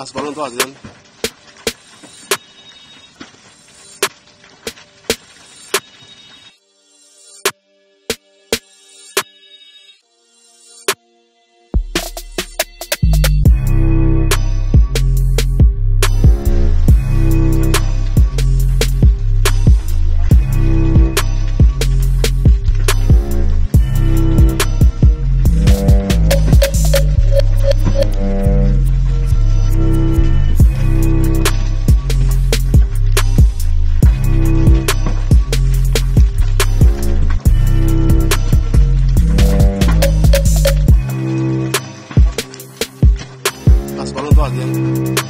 as balões estão. father.